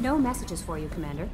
No messages for you, Commander.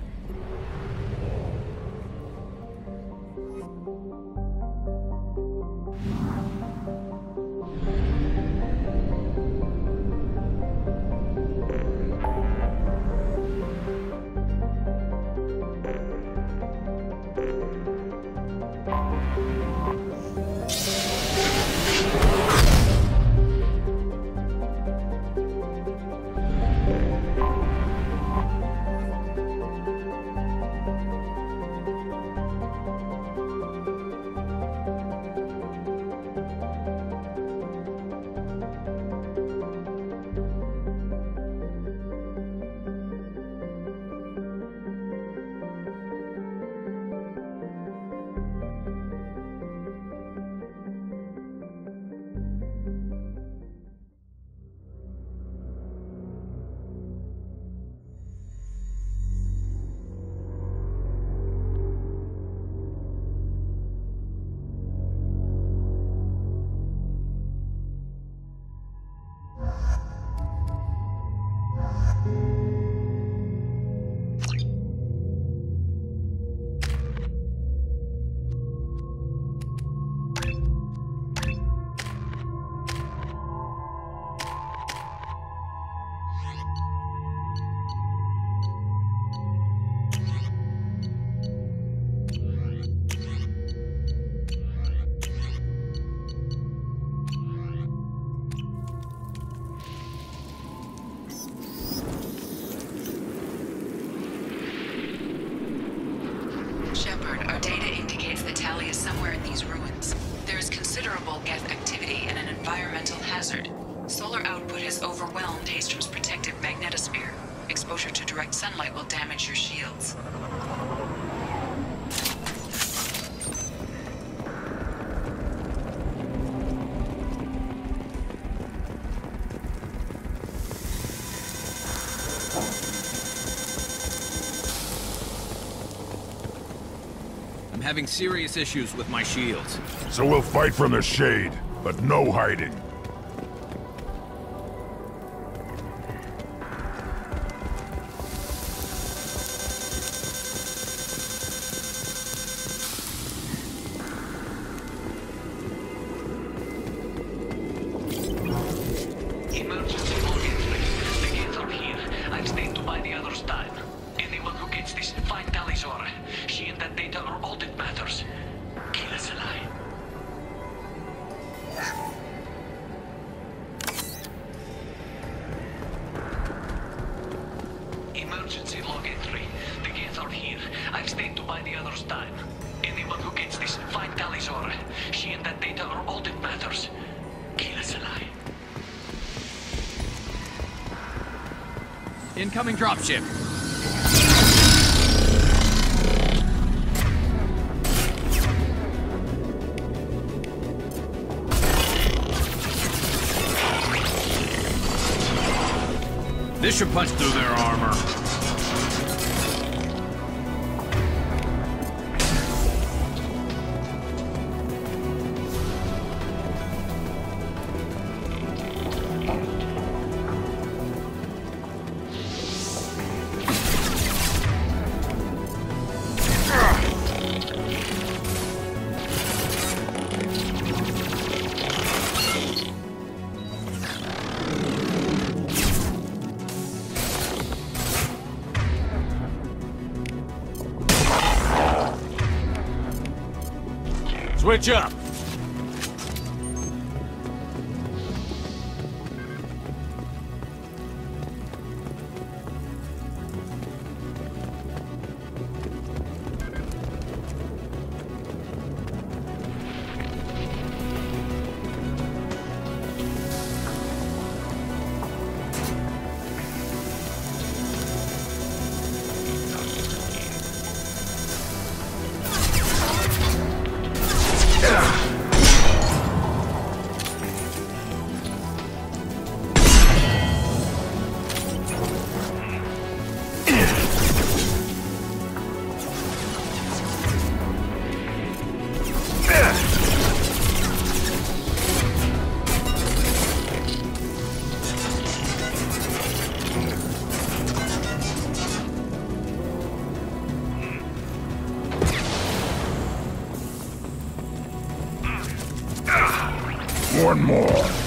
having serious issues with my shields. So we'll fight from the shade, but no hiding. This should punch through their armor. Catch up! More.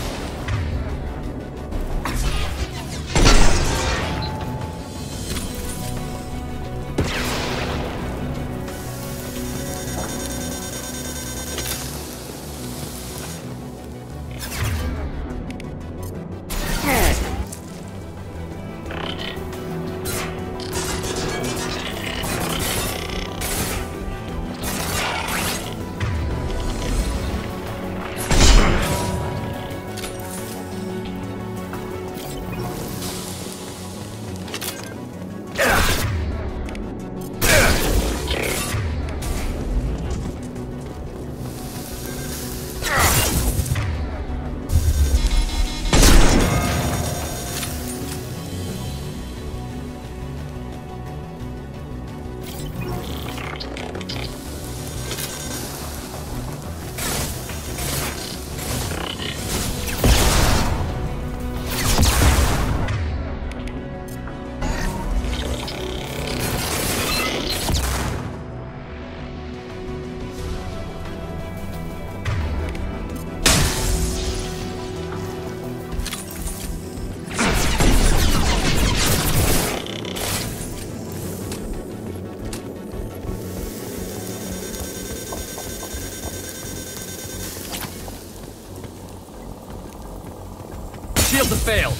Shields have failed.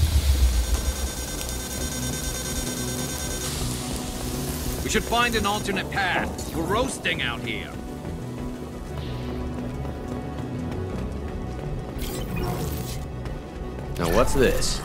We should find an alternate path. We're roasting out here. Now what's this?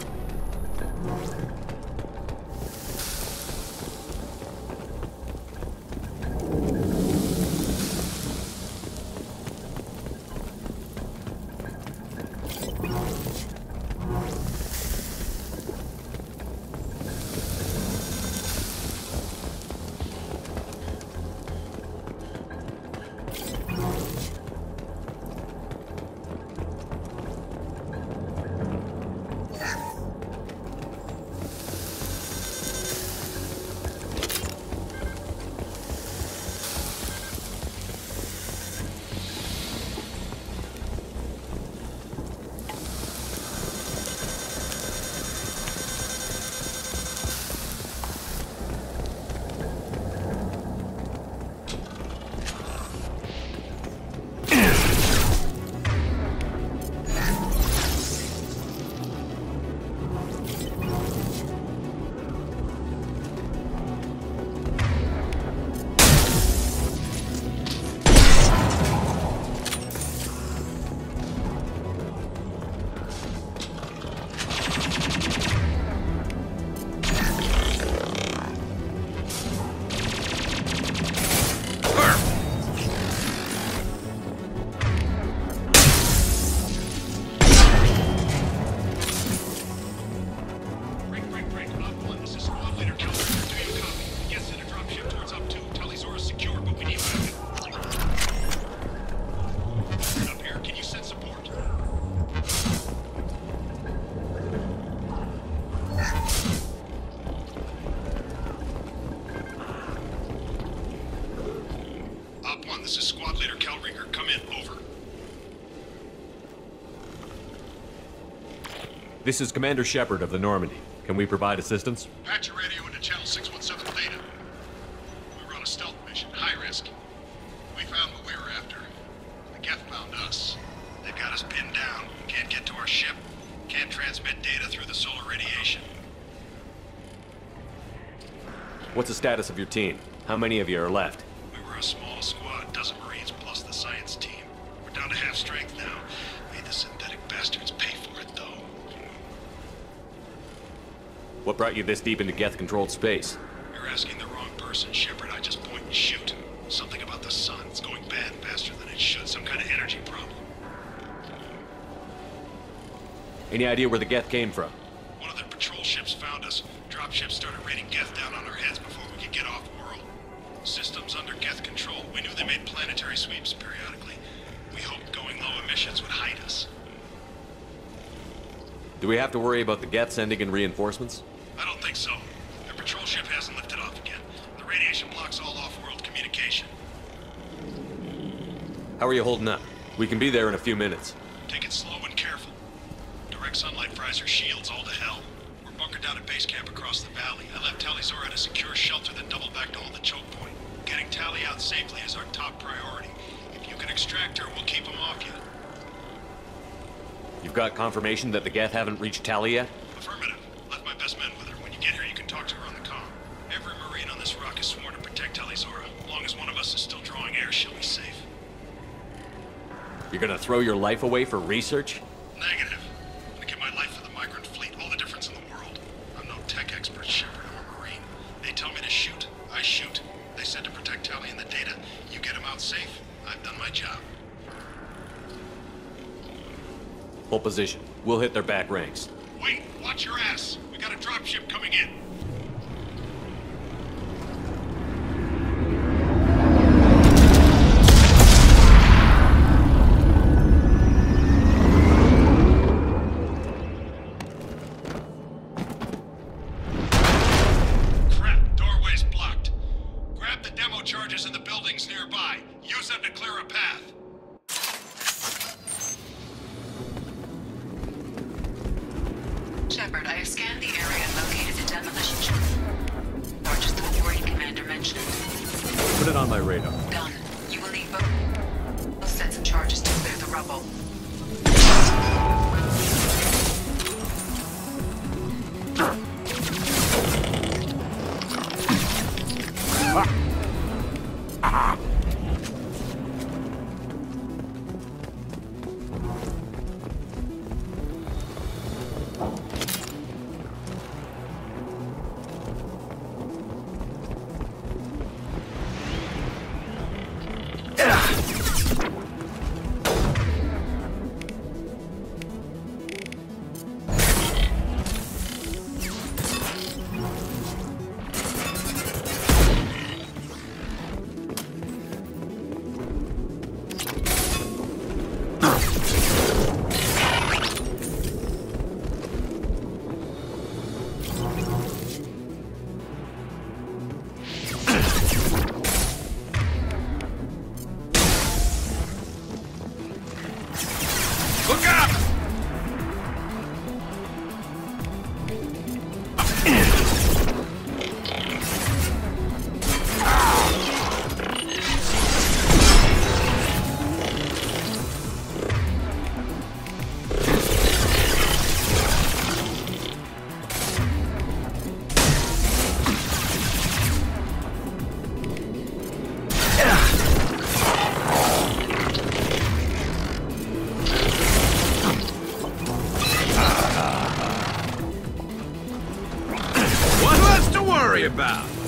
This is Commander Shepard of the Normandy. Can we provide assistance? Patch your radio into channel 617 Theta. We run a stealth mission, high risk. We found what we were after. The Geth found us. They've got us pinned down. Can't get to our ship. Can't transmit data through the solar radiation. What's the status of your team? How many of you are left? Brought you this deep into Geth-controlled space? You're asking the wrong person, Shepard. I just point and shoot. Something about the sun. It's going bad faster than it should. Some kind of energy problem. Any idea where the Geth came from? One of their patrol ships found us. Dropships started raining Geth down on our heads before we could get off world. Systems under Geth control. We knew they made planetary sweeps periodically. We hoped going low emissions would hide us. Do we have to worry about the Geth sending in reinforcements? I don't think so. Their patrol ship hasn't lifted off again. The radiation blocks all off-world communication. How are you holding up? We can be there in a few minutes. Take it slow and careful. Direct sunlight fries her shields all to hell. We're bunkered down at base camp across the valley. I left Tali'Zorah at a secure shelter, then doubled back to hold the choke point. Getting Tali out safely is our top priority. If you can extract her, we'll keep them off you. You've got confirmation that the Geth haven't reached Tali yet? You're gonna throw your life away for research? Negative. I'm gonna give my life for the migrant fleet. All the difference in the world. I'm no tech expert, Shepard. I'm a Marine. They tell me to shoot. I shoot. They said to protect Tali and the data. You get them out safe. I've done my job. Hold position. We'll hit their back ranks. To worry about?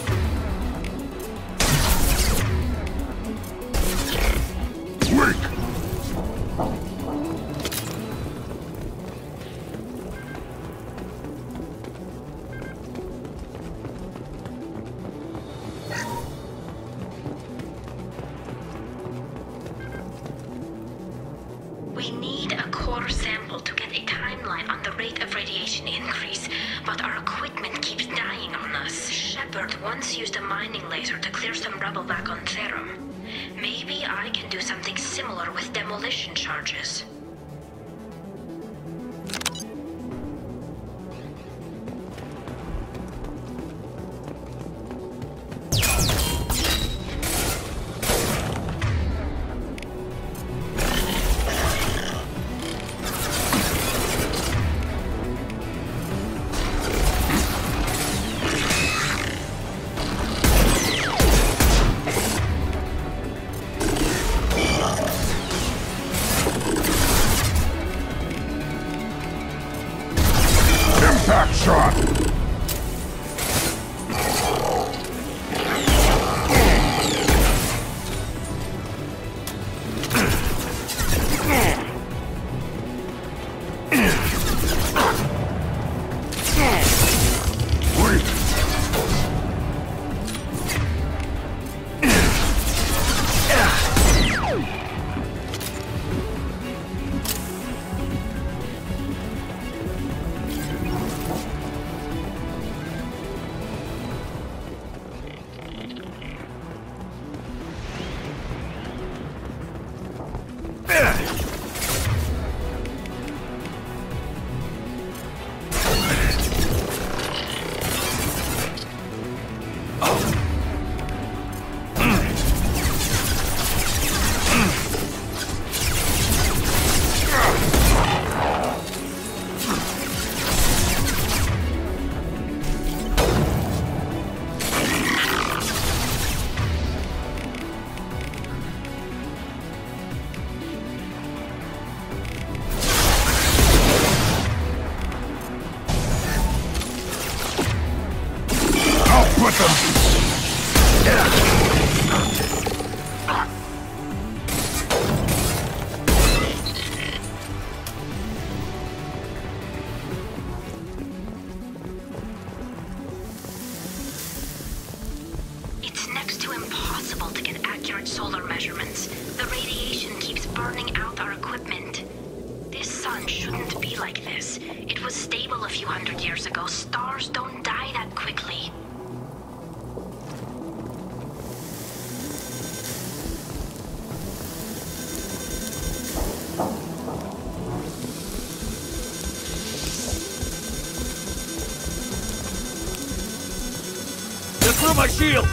My shield!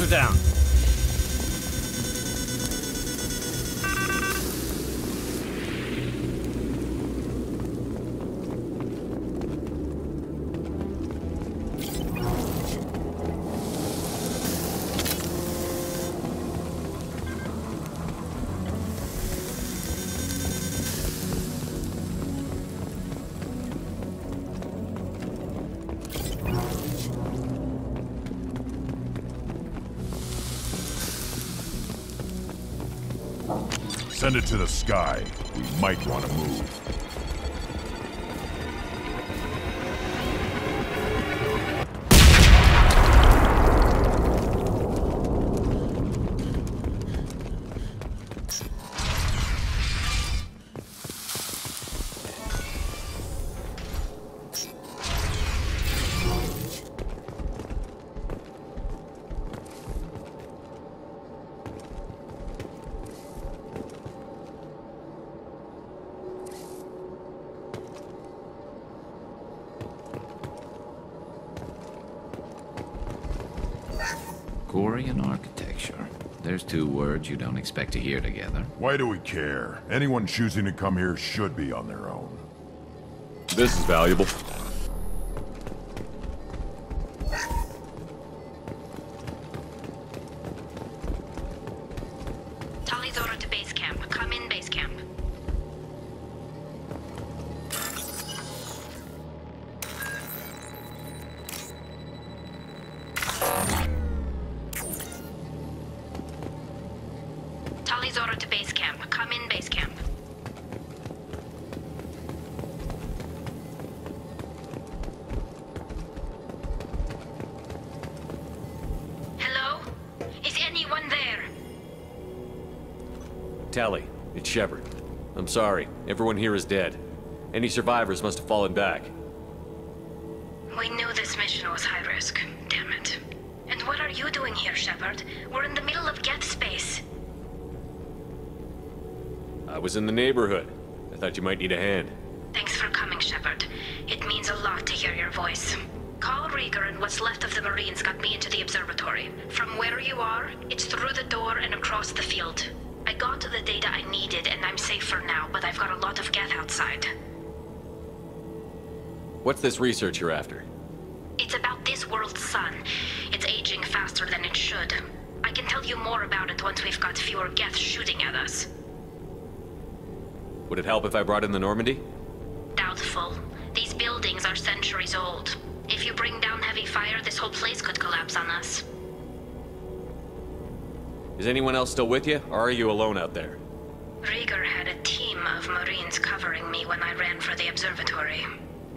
Are down. We might want to move. Quarian architecture. There's two words you don't expect to hear together. Why do we care? Anyone choosing to come here should be on their own. This is valuable. Sorry, everyone here is dead. Any survivors must have fallen back. We knew this mission was high risk. Damn it. And what are you doing here, Shepard? We're in the middle of Geth space. I was in the neighborhood. I thought you might need a hand. Thanks for coming, Shepard. It means a lot to hear your voice. Call Reegar and what's left of the Marines got me into the observatory. From where you are, it's through the door and across the field. I got the data I needed and I'm safe for now, but I've got a lot of Geth outside. What's this research you're after? It's about this world's sun. It's aging faster than it should. I can tell you more about it once we've got fewer Geth shooting at us. Would it help if I brought in the Normandy? Doubtful. These buildings are centuries old. If you bring down heavy fire, this whole place could collapse on us. Is anyone else still with you, or are you alone out there? Reegar had a team of Marines covering me when I ran for the observatory.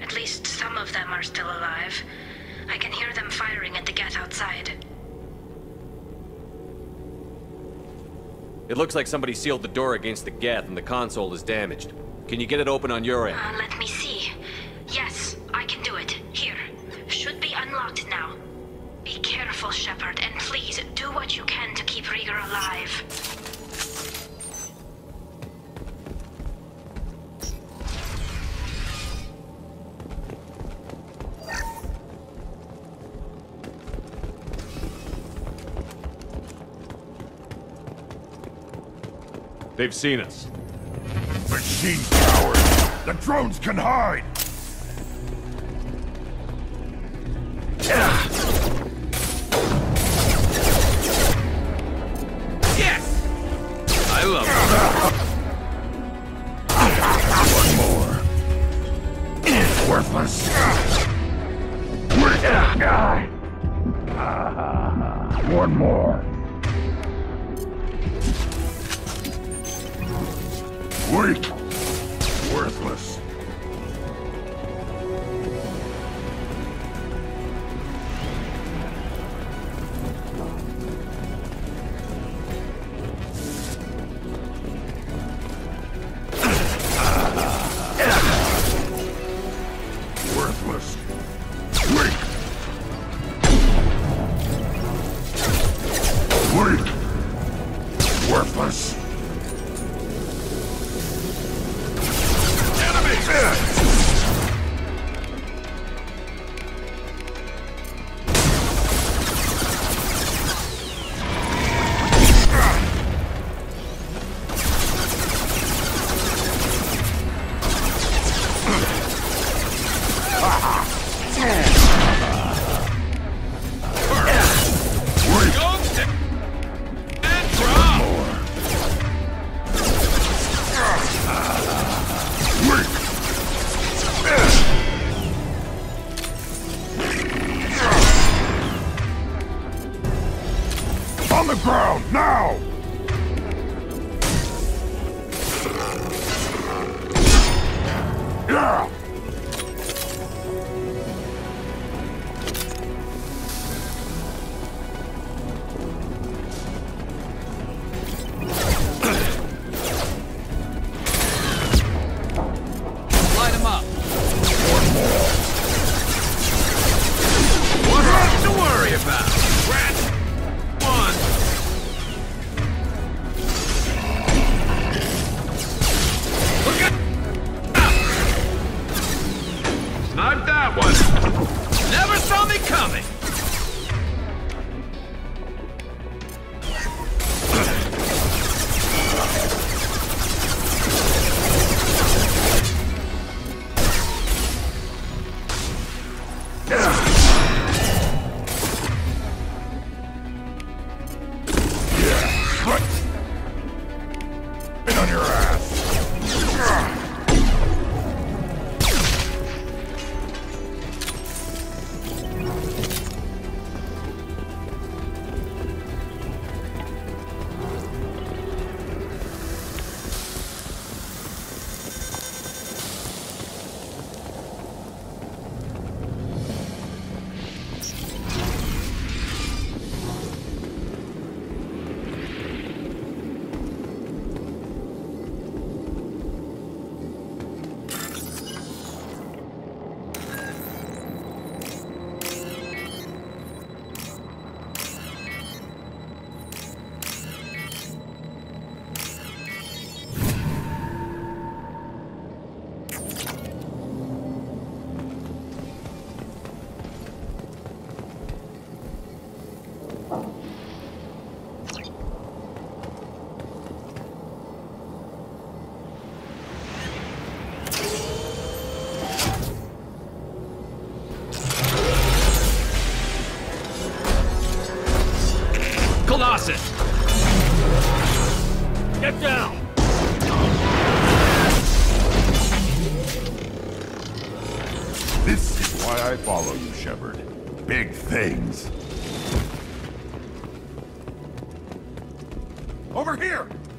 At least some of them are still alive. I can hear them firing at the Geth outside. It looks like somebody sealed the door against the Geth and the console is damaged. Can you get it open on your end? Uh, let me see. Yes, I can do it. Here. Should be unlocked now. Be careful, Shepard, and please do what you can to keep Reegar alive. They've seen us. Machine cowards! The drones can hide! I love it. One more. Worthless. One more. Weak.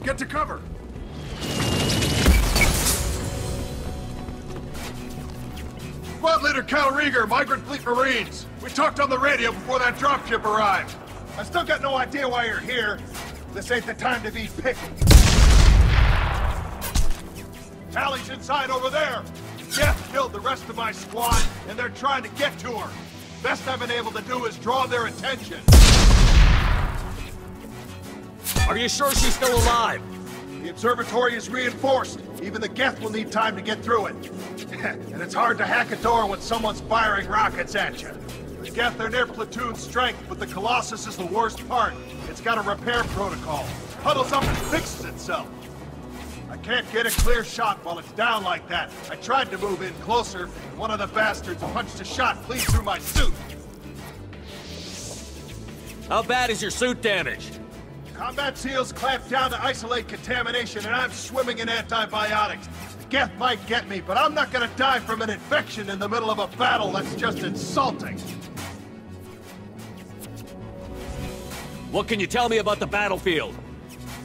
Get to cover! Squad leader Kal'Reegar, Migrant Fleet Marines. We talked on the radio before that dropship arrived. I still got no idea why you're here. This ain't the time to be picky. Tali's inside over there. Geth killed the rest of my squad, and they're trying to get to her. Best I've been able to do is draw their attention. Are you sure she's still alive? The observatory is reinforced. Even the Geth will need time to get through it. and it's hard to hack a door when someone's firing rockets at you. The Geth are near platoon strength, but the Colossus is the worst part. It's got a repair protocol. Huddles up and fixes itself. I can't get a clear shot while it's down like that. I tried to move in closer, and one of the bastards punched a shot clean through my suit. How bad is your suit damaged? Combat SEALs clamped down to isolate contamination, and I'm swimming in antibiotics. The Geth might get me, but I'm not gonna die from an infection in the middle of a battle that's just insulting. What can you tell me about the battlefield?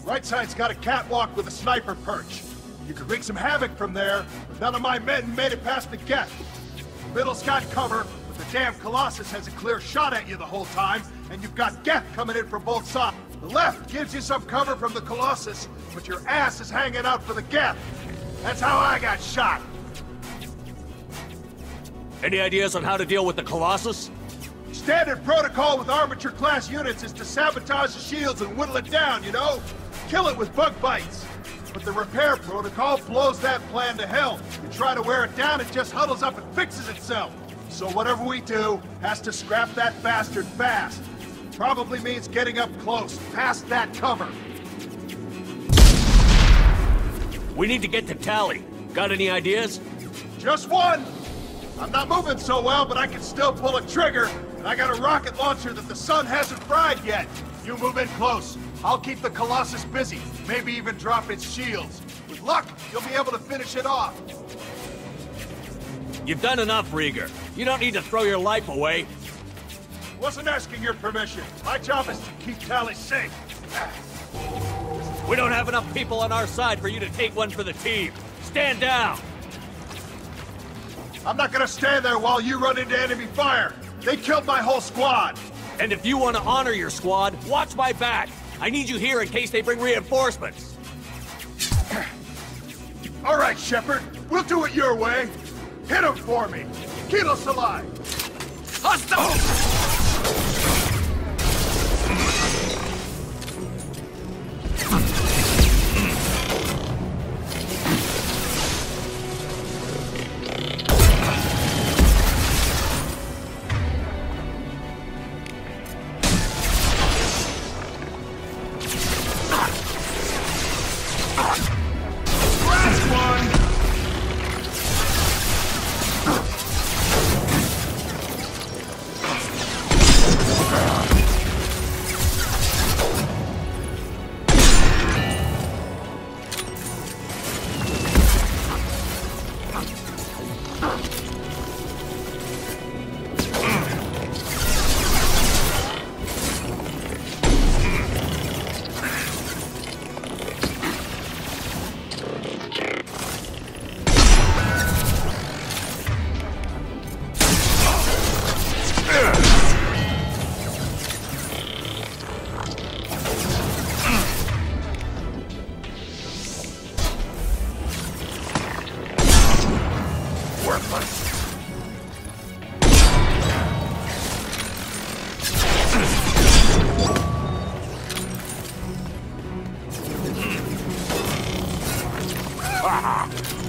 Right side's got a catwalk with a sniper perch. You could wreak some havoc from there, but none of my men made it past the Geth. The middle's got cover, but the damn Colossus has a clear shot at you the whole time, and you've got Geth coming in from both sides. The left gives you some cover from the Colossus, but your ass is hanging out for the Geth. That's how I got shot. Any ideas on how to deal with the Colossus? Standard protocol with armature-class units is to sabotage the shields and whittle it down, you know? Kill it with bug bites. But the repair protocol blows that plan to hell. You try to wear it down, it just huddles up and fixes itself. So whatever we do has to scrap that bastard fast. Probably means getting up close, past that cover. We need to get to Tali. Got any ideas? Just one! I'm not moving so well, but I can still pull a trigger, and I got a rocket launcher that the sun hasn't fried yet. You move in close. I'll keep the Colossus busy, maybe even drop its shields. With luck, you'll be able to finish it off. You've done enough, Reegar. You don't need to throw your life away. Wasn't asking your permission. My job is to keep Tali safe. We don't have enough people on our side for you to take one for the team. Stand down! I'm not gonna stand there while you run into enemy fire. They killed my whole squad. And if you want to honor your squad, watch my back. I need you here in case they bring reinforcements. All right, Shepard. We'll do it your way. Hit him for me. Keelah se'lai. Hostile! Ha ha!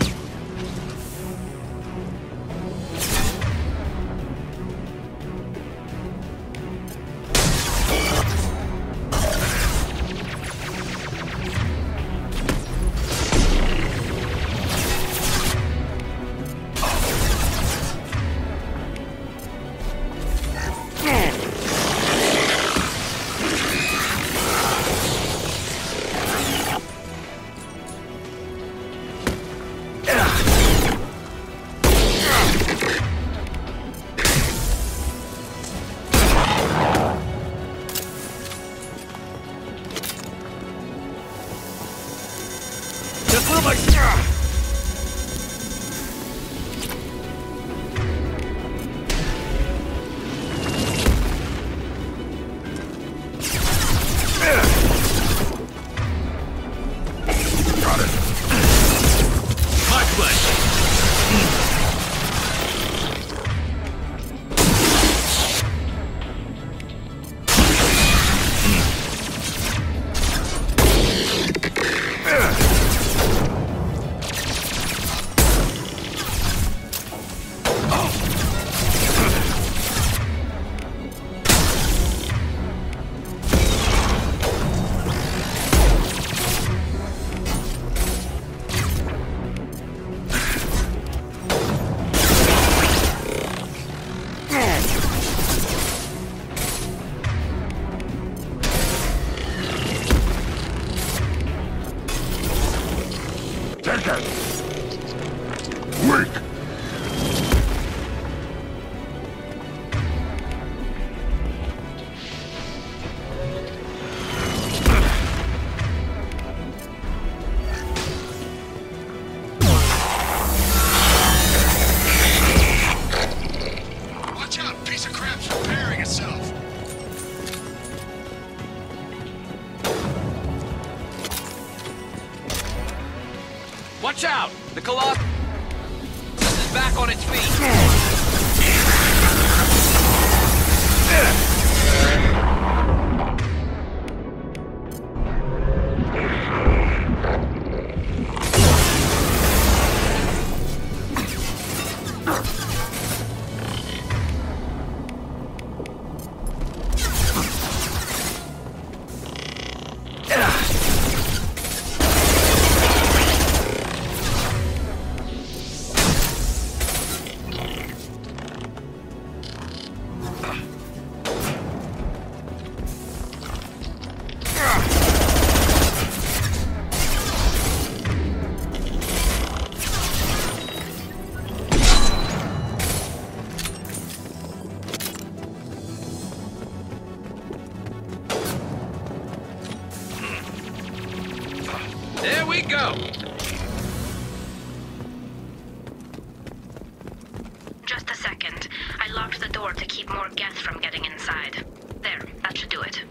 Locked the door to keep more Geth from getting inside. There, that should do it.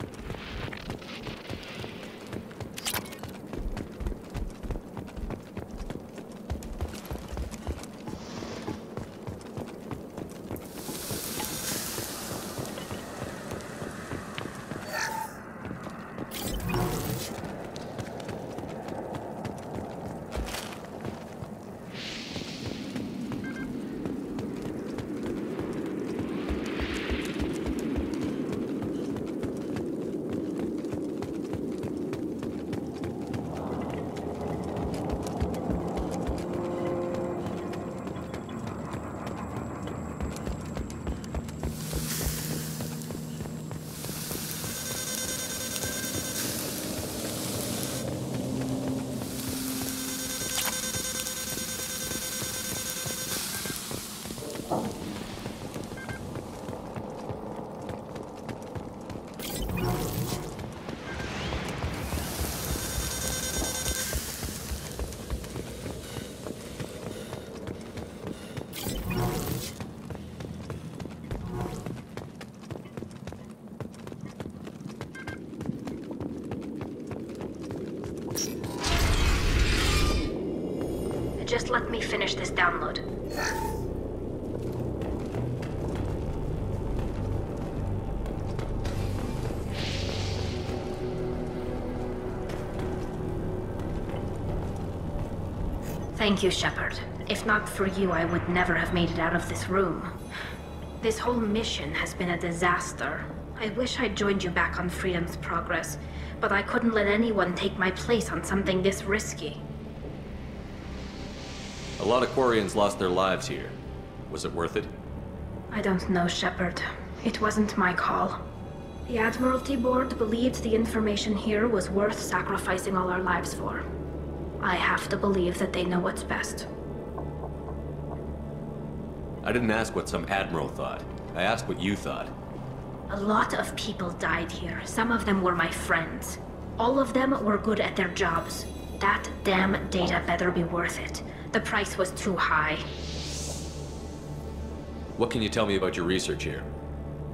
Thank you, Shepard. If not for you, I would never have made it out of this room. This whole mission has been a disaster. I wish I'd joined you back on Freedom's Progress, but I couldn't let anyone take my place on something this risky. A lot of Quarians lost their lives here. Was it worth it? I don't know, Shepard. It wasn't my call. The Admiralty Board believed the information here was worth sacrificing all our lives for. I have to believe that they know what's best. I didn't ask what some admiral thought. I asked what you thought. A lot of people died here. Some of them were my friends. All of them were good at their jobs. That damn data better be worth it. The price was too high. What can you tell me about your research here?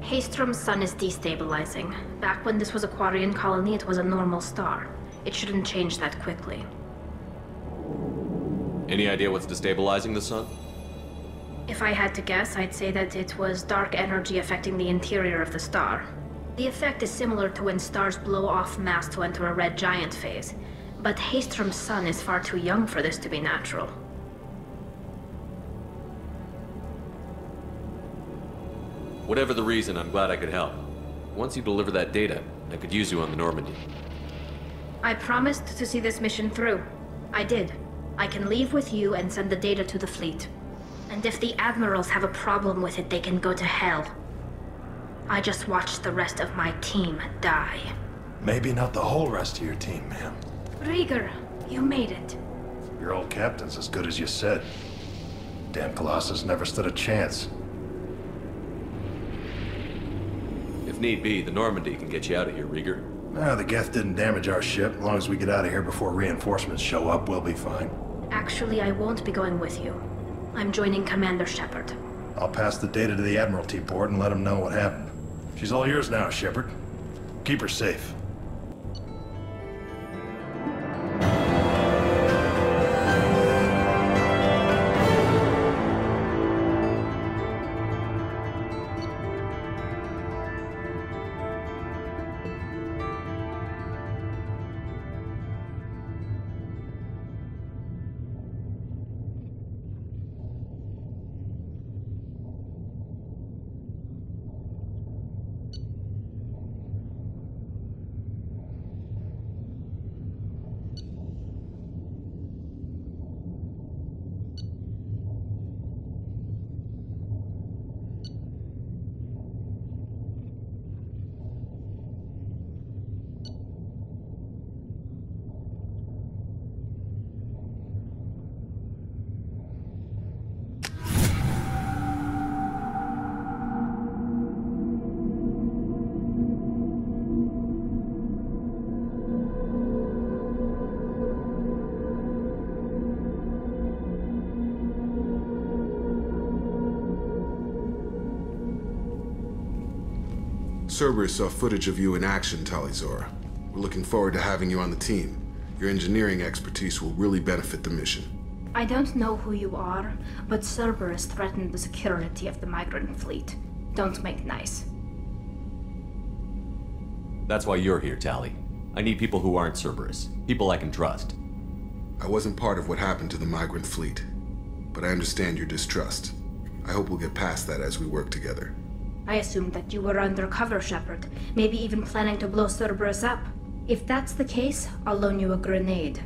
Haestrom's sun is destabilizing. Back when this was a Quarian colony, it was a normal star. It shouldn't change that quickly. Any idea what's destabilizing the sun? If I had to guess, I'd say that it was dark energy affecting the interior of the star. The effect is similar to when stars blow off mass to enter a red giant phase, but Haestrom's sun is far too young for this to be natural. Whatever the reason, I'm glad I could help. Once you deliver that data, I could use you on the Normandy. I promised to see this mission through. I did. I can leave with you and send the data to the fleet. And if the admirals have a problem with it, they can go to hell. I just watched the rest of my team die. Maybe not the whole rest of your team, ma'am. Reegar, you made it. Your old captain's as good as you said. Damn Colossus never stood a chance. If need be, the Normandy can get you out of here, Reegar. Ah, the Geth didn't damage our ship. As long as we get out of here before reinforcements show up, we'll be fine. Actually, I won't be going with you. I'm joining Commander Shepard. I'll pass the data to the Admiralty Board and let them know what happened. She's all yours now, Shepard. Keep her safe. Cerberus saw footage of you in action, Tali'Zorah. We're looking forward to having you on the team. Your engineering expertise will really benefit the mission. I don't know who you are, but Cerberus threatened the security of the migrant fleet. Don't make nice. That's why you're here, Tali. I need people who aren't Cerberus. People I can trust. I wasn't part of what happened to the migrant fleet, but I understand your distrust. I hope we'll get past that as we work together. I assumed that you were undercover, Shepard. Maybe even planning to blow Cerberus up. If that's the case, I'll loan you a grenade.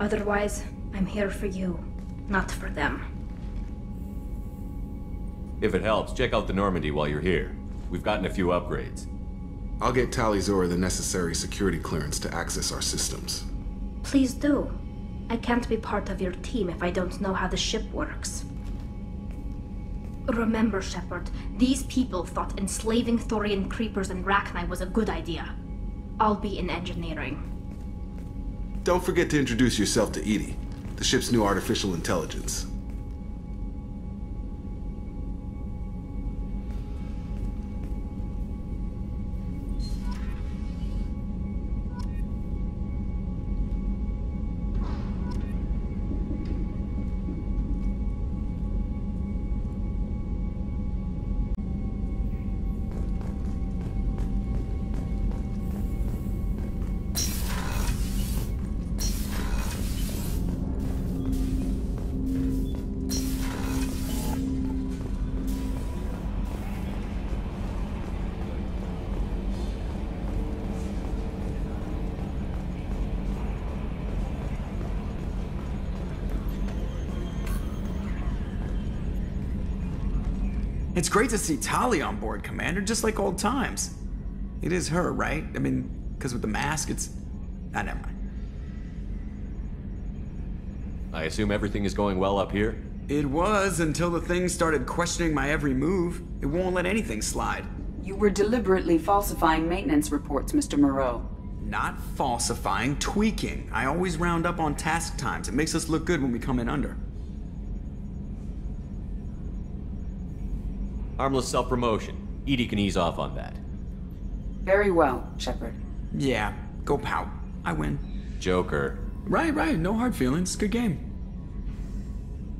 Otherwise, I'm here for you, not for them. If it helps, check out the Normandy while you're here. We've gotten a few upgrades. I'll get Tali'Zorah the necessary security clearance to access our systems. Please do. I can't be part of your team if I don't know how the ship works. Remember, Shepard, these people thought enslaving Thorian creepers and Rachni was a good idea. I'll be in engineering. Don't forget to introduce yourself to EDI, the ship's new artificial intelligence. It's great to see Tali on board, Commander, just like old times. It is her, right? I mean, because with the mask, it's. Ah, never mind. I assume everything is going well up here? It was until the thing started questioning my every move. It won't let anything slide. You were deliberately falsifying maintenance reports, Mr. Moreau. Not falsifying, tweaking. I always round up on task times. It makes us look good when we come in under. Harmless self-promotion. EDI can ease off on that. Very well, Shepard. Yeah, go pout. I win. Joker. Right, right. No hard feelings. Good game.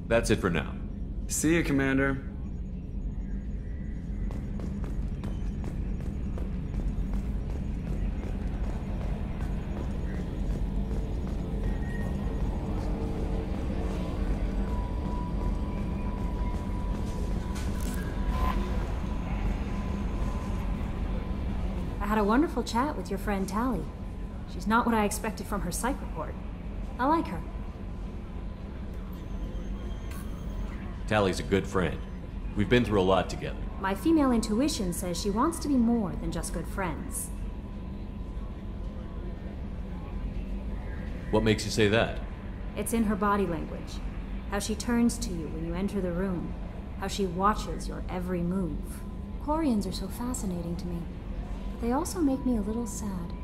That's it for now. See you, Commander. A wonderful chat with your friend Tali. She's not what I expected from her psych report. I like her. Tali's a good friend. We've been through a lot together. My female intuition says she wants to be more than just good friends. What makes you say that? It's in her body language. How she turns to you when you enter the room. How she watches your every move. Quarians are so fascinating to me. They also make me a little sad.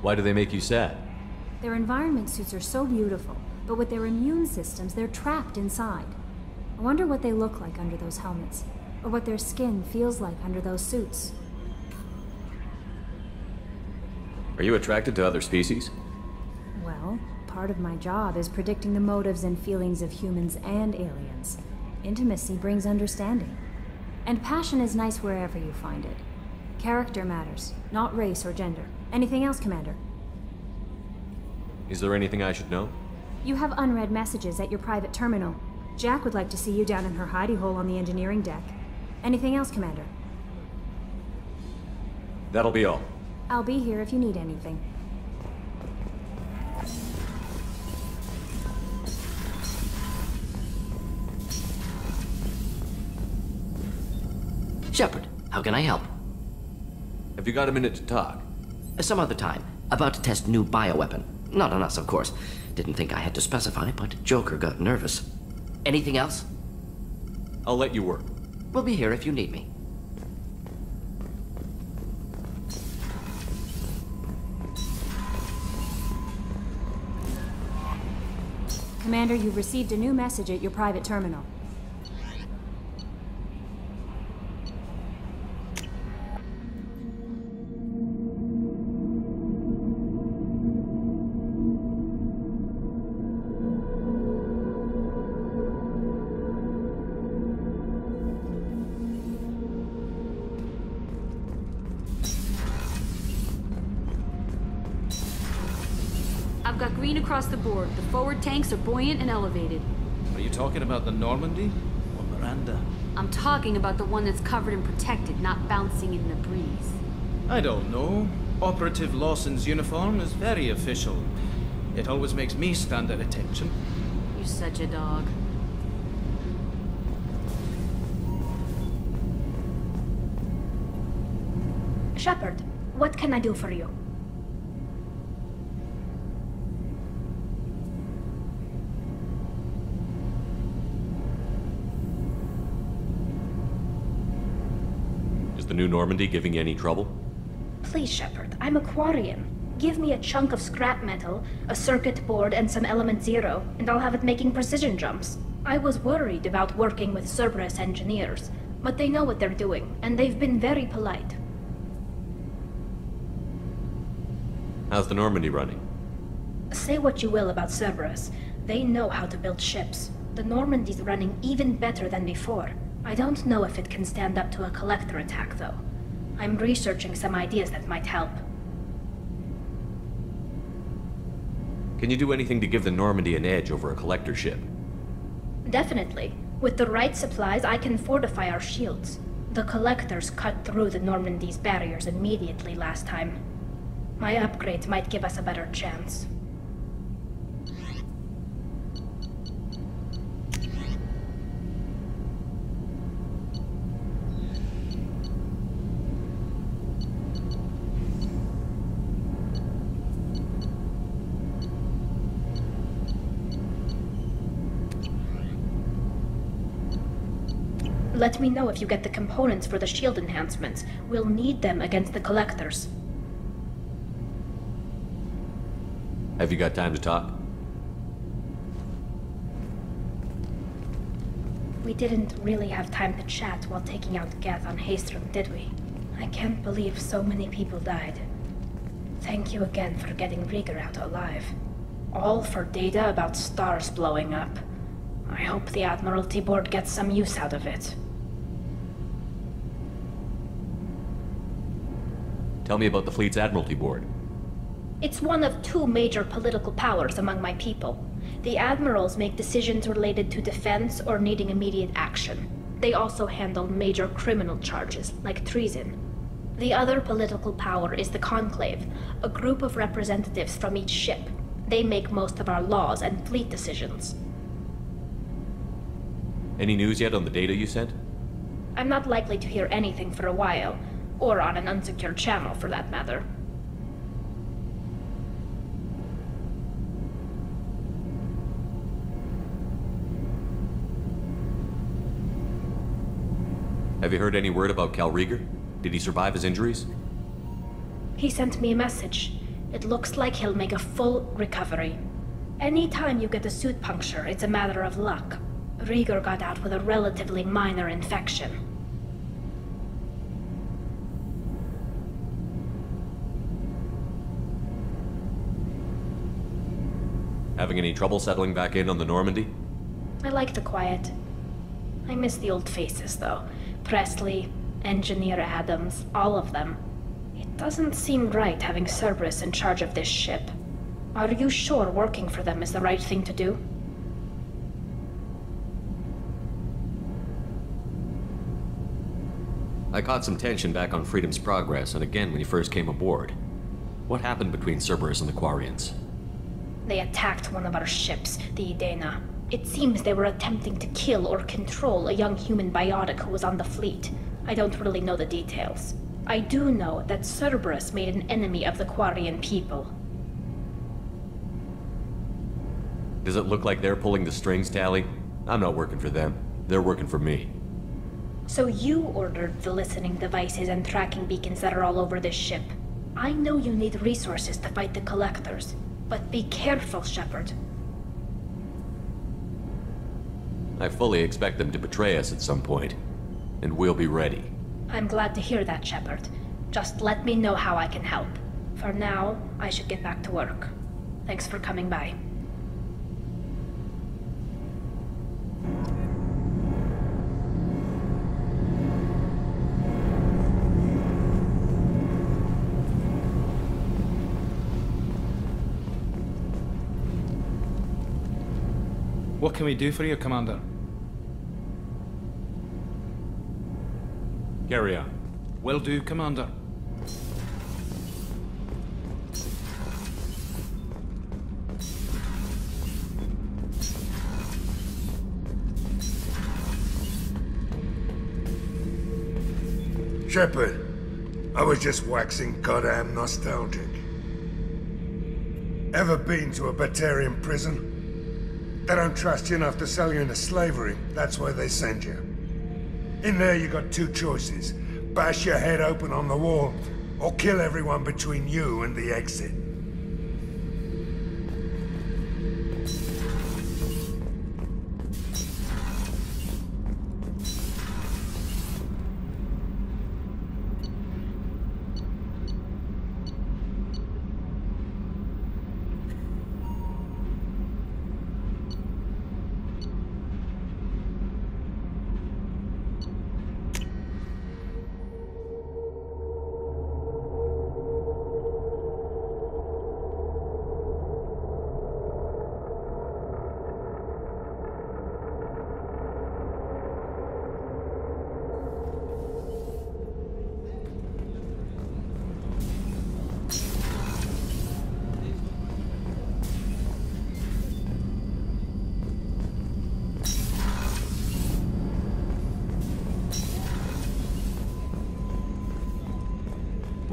Why do they make you sad? Their environment suits are so beautiful, but with their immune systems, they're trapped inside. I wonder what they look like under those helmets, or what their skin feels like under those suits. Are you attracted to other species? Well, part of my job is predicting the motives and feelings of humans and aliens. Intimacy brings understanding. And passion is nice wherever you find it. Character matters, not race or gender. Anything else, Commander? Is there anything I should know? You have unread messages at your private terminal. Jack would like to see you down in her hidey hole on the engineering deck. Anything else, Commander? That'll be all. I'll be here if you need anything. Shepard, how can I help? Have you got a minute to talk? Uh, some other time. About to test new bioweapon. Not on us, of course. Didn't think I had to specify, but Joker got nervous. Anything else? I'll let you work. We'll be here if you need me. Commander, you've received a new message at your private terminal. Across the board. The forward tanks are buoyant and elevated. Are you talking about the Normandy or Miranda? I'm talking about the one that's covered and protected, not bouncing in the breeze. I don't know. Operative Lawson's uniform is very official. It always makes me stand at attention. You're such a dog. Shepard, what can I do for you? New Normandy giving you any trouble? Please, Shepard, I'm a Quarian. Give me a chunk of scrap metal, a circuit board, and some element zero, and I'll have it making precision jumps. I was worried about working with Cerberus engineers, but they know what they're doing, and they've been very polite. How's the Normandy running? Say what you will about Cerberus, they know how to build ships. The Normandy's running even better than before. I don't know if it can stand up to a collector attack, though. I'm researching some ideas that might help. Can you do anything to give the Normandy an edge over a collector ship? Definitely. With the right supplies, I can fortify our shields. The collectors cut through the Normandy's barriers immediately last time. My upgrades might give us a better chance. Let me know if you get the components for the shield enhancements. We'll need them against the Collectors. Have you got time to talk? We didn't really have time to chat while taking out Geth on Haestrom, did we? I can't believe so many people died. Thank you again for getting Reegar out alive. All for data about stars blowing up. I hope the Admiralty Board gets some use out of it. Tell me about the fleet's Admiralty Board. It's one of two major political powers among my people. The admirals make decisions related to defense or needing immediate action. They also handle major criminal charges, like treason. The other political power is the Conclave, a group of representatives from each ship. They make most of our laws and fleet decisions. Any news yet on the data you sent? I'm not likely to hear anything for a while, or on an unsecured channel for that matter. Have you heard any word about Kal'Reegar? Did he survive his injuries? He sent me a message. It looks like he'll make a full recovery. Anytime you get a suit puncture, it's a matter of luck. Rieger got out with a relatively minor infection. Having any trouble settling back in on the Normandy? I like the quiet. I miss the old faces, though. Pressly, Engineer Adams, all of them. It doesn't seem right having Cerberus in charge of this ship. Are you sure working for them is the right thing to do? I caught some tension back on Freedom's Progress, and again when you first came aboard. What happened between Cerberus and the Quarians? They attacked one of our ships, the Idenna. It seems they were attempting to kill or control a young human biotic who was on the fleet. I don't really know the details. I do know that Cerberus made an enemy of the Quarian people. Does it look like they're pulling the strings, Tali? I'm not working for them. They're working for me. So you ordered the listening devices and tracking beacons that are all over this ship. I know you need resources to fight the Collectors, but be careful, Shepard. I fully expect them to betray us at some point, and we'll be ready. I'm glad to hear that, Shepard. Just let me know how I can help. For now, I should get back to work. Thanks for coming by. What can we do for you, Commander? Carry on. Will do, Commander. Shepard, I was just waxing goddamn nostalgic. Ever been to a Batarian prison? They don't trust you enough to sell you into slavery. That's why they send you. In there you got two choices. Bash your head open on the wall, or kill everyone between you and the exit.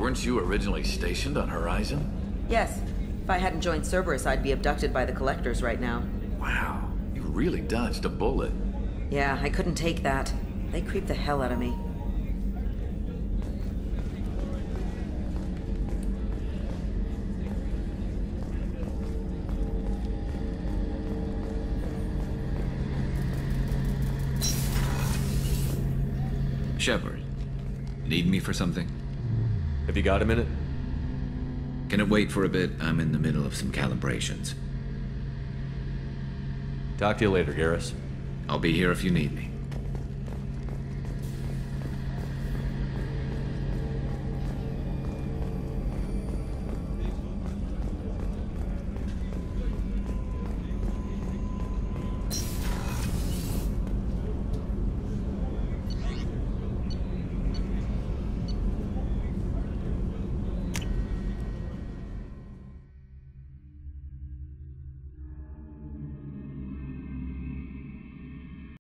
Weren't you originally stationed on Horizon? Yes. If I hadn't joined Cerberus, I'd be abducted by the Collectors right now. Wow. You really dodged a bullet. Yeah, I couldn't take that. They creep the hell out of me. Shepard, need me for something? Have you got a minute? Can it wait for a bit? I'm in the middle of some calibrations. Talk to you later, Garrus. I'll be here if you need me.